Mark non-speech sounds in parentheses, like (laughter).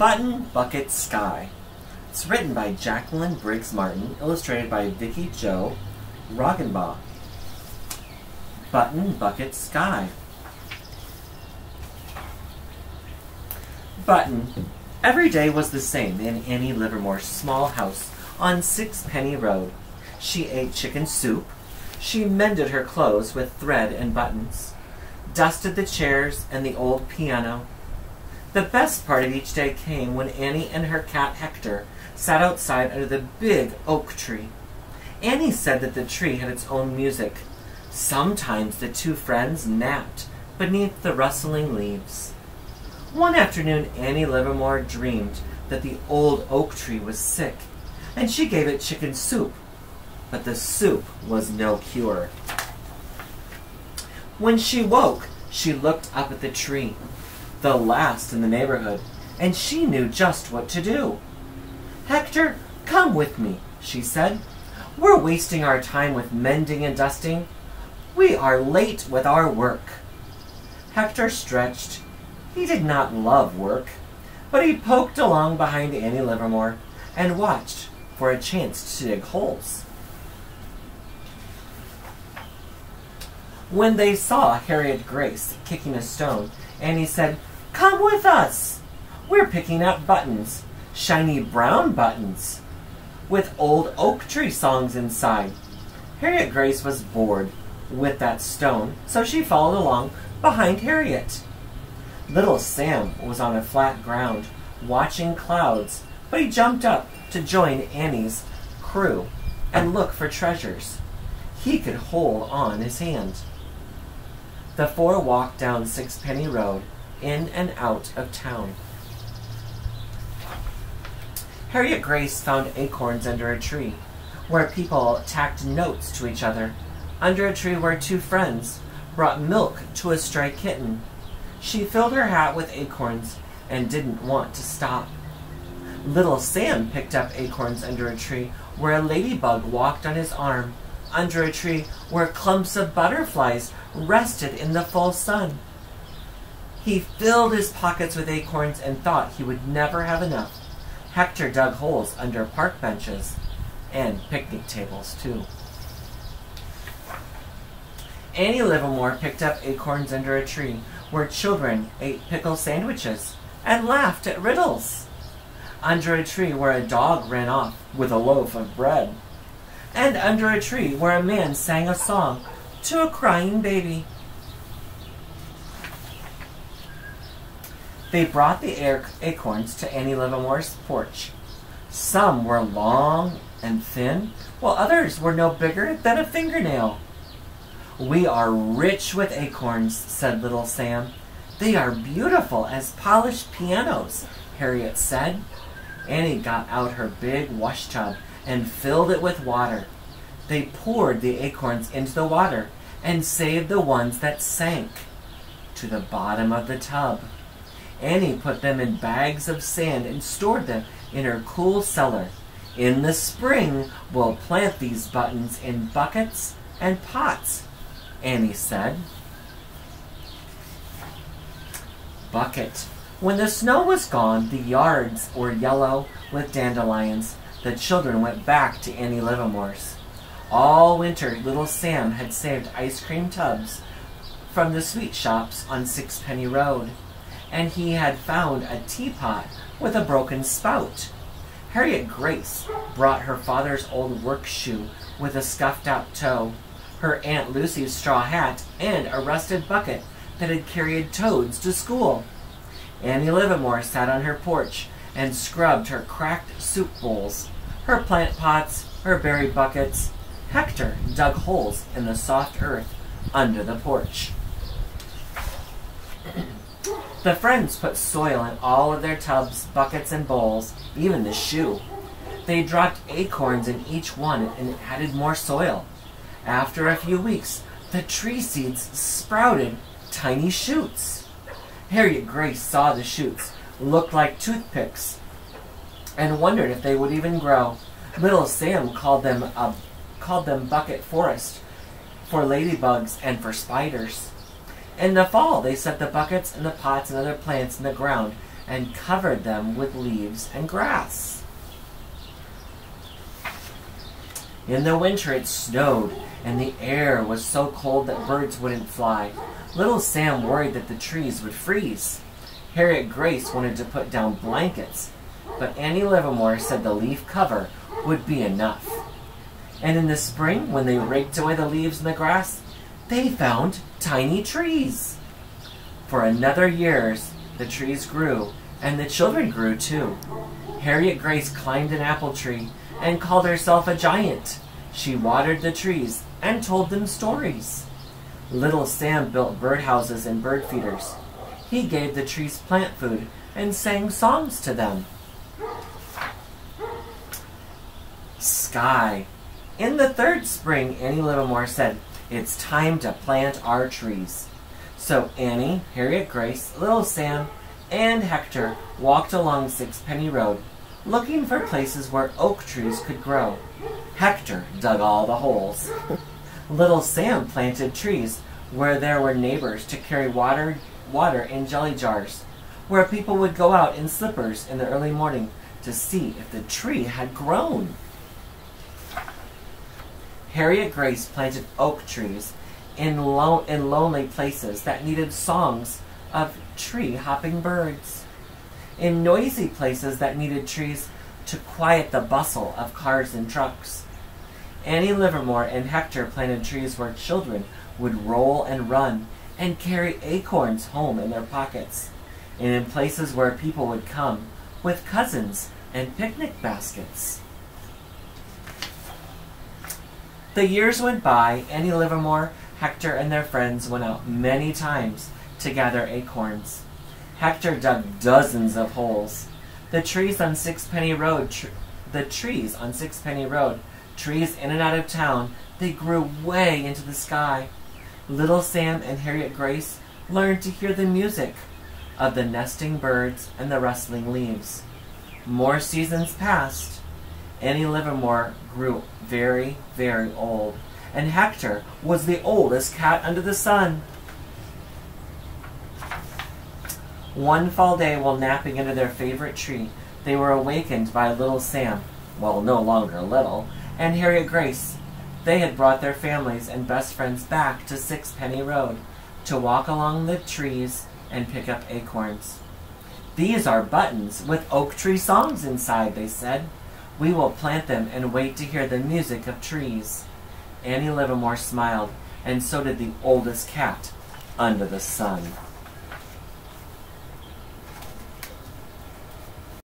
Button Bucket Sky. It's written by Jacqueline Briggs Martin, illustrated by Vicky Jo Redenbaugh. Button Bucket Sky. Button. Every day was the same in Annie Livermore's small house on Sixpenny Road. She ate chicken soup. She mended her clothes with thread and buttons, dusted the chairs and the old piano. The best part of each day came when Annie and her cat Hector sat outside under the big oak tree. Annie said that the tree had its own music. Sometimes the two friends napped beneath the rustling leaves. One afternoon, Annie Livermore dreamed that the old oak tree was sick, and she gave it chicken soup. But the soup was no cure. When she woke, she looked up at the tree, the last in the neighborhood, and she knew just what to do. Hector, come with me, she said. We're wasting our time with mending and dusting. We are late with our work. Hector stretched he did not love work, but he poked along behind Annie Livermore and watched for a chance to dig holes. When they saw Harriet Grace kicking a stone, Annie said, Come with us! We're picking up buttons, shiny brown buttons, with old oak tree songs inside. Harriet Grace was bored with that stone, so she followed along behind Harriet. Little Sam was on a flat ground, watching clouds, but he jumped up to join Annie's crew and look for treasures. He could hold on his hand. The four walked down Sixpenny Road, in and out of town. Harriet Grace found acorns under a tree, where people tacked notes to each other. Under a tree where two friends brought milk to a stray kitten she filled her hat with acorns and didn't want to stop. Little Sam picked up acorns under a tree where a ladybug walked on his arm, under a tree where clumps of butterflies rested in the full sun. He filled his pockets with acorns and thought he would never have enough. Hector dug holes under park benches and picnic tables, too. Annie Livermore picked up acorns under a tree where children ate pickle sandwiches and laughed at riddles. Under a tree where a dog ran off with a loaf of bread. And under a tree where a man sang a song to a crying baby. They brought the acorns to Annie Livermore's porch. Some were long and thin, while others were no bigger than a fingernail. We are rich with acorns, said little Sam. They are beautiful as polished pianos, Harriet said. Annie got out her big wash tub and filled it with water. They poured the acorns into the water and saved the ones that sank to the bottom of the tub. Annie put them in bags of sand and stored them in her cool cellar. In the spring, we'll plant these buttons in buckets and pots Annie said. Bucket. When the snow was gone, the yards were yellow with dandelions. The children went back to Annie Livermore's. All winter, little Sam had saved ice cream tubs from the sweet shops on Sixpenny Road, and he had found a teapot with a broken spout. Harriet Grace brought her father's old work shoe with a scuffed out toe her Aunt Lucy's straw hat, and a rusted bucket that had carried toads to school. Annie Livermore sat on her porch and scrubbed her cracked soup bowls, her plant pots, her berry buckets. Hector dug holes in the soft earth under the porch. The friends put soil in all of their tubs, buckets, and bowls, even the shoe. They dropped acorns in each one and added more soil. After a few weeks, the tree seeds sprouted tiny shoots. Harriet Grace saw the shoots, looked like toothpicks, and wondered if they would even grow. Little Sam called them a, called them bucket forest for ladybugs and for spiders. In the fall, they set the buckets and the pots and other plants in the ground and covered them with leaves and grass. In the winter it snowed, and the air was so cold that birds wouldn't fly. Little Sam worried that the trees would freeze. Harriet Grace wanted to put down blankets, but Annie Livermore said the leaf cover would be enough. And in the spring, when they raked away the leaves and the grass, they found tiny trees. For another years, the trees grew, and the children grew too. Harriet Grace climbed an apple tree and called herself a giant. She watered the trees and told them stories. Little Sam built birdhouses and bird feeders. He gave the trees plant food and sang songs to them. Sky. In the third spring, Annie Livermore said, It's time to plant our trees. So Annie, Harriet Grace, Little Sam, and Hector walked along Sixpenny Road, looking for places where oak trees could grow. Hector dug all the holes. (laughs) Little Sam planted trees where there were neighbors to carry water, water in jelly jars, where people would go out in slippers in the early morning to see if the tree had grown. Harriet Grace planted oak trees in, lo- in lonely places that needed songs of tree hopping birds, in noisy places that needed trees to quiet the bustle of cars and trucks. Annie Livermore and Hector planted trees where children would roll and run and carry acorns home in their pockets, and in places where people would come with cousins and picnic baskets. The years went by. Annie Livermore, Hector, and their friends went out many times to gather acorns. Hector dug dozens of holes. The trees on Sixpenny Road, the trees on Sixpenny Road, trees in and out of town, they grew way into the sky. Little Sam and Harriet Grace learned to hear the music of the nesting birds and the rustling leaves. More seasons passed. Annie Livermore grew very, very old, and Hector was the oldest cat under the sun. One fall day, while napping under their favorite tree, they were awakened by little Sam, well, no longer little, and Harriet Grace. They had brought their families and best friends back to Sixpenny Road to walk along the trees and pick up acorns. These are buttons with oak tree songs inside, they said. We will plant them and wait to hear the music of trees. Annie Livermore smiled, and so did the oldest cat under the sun.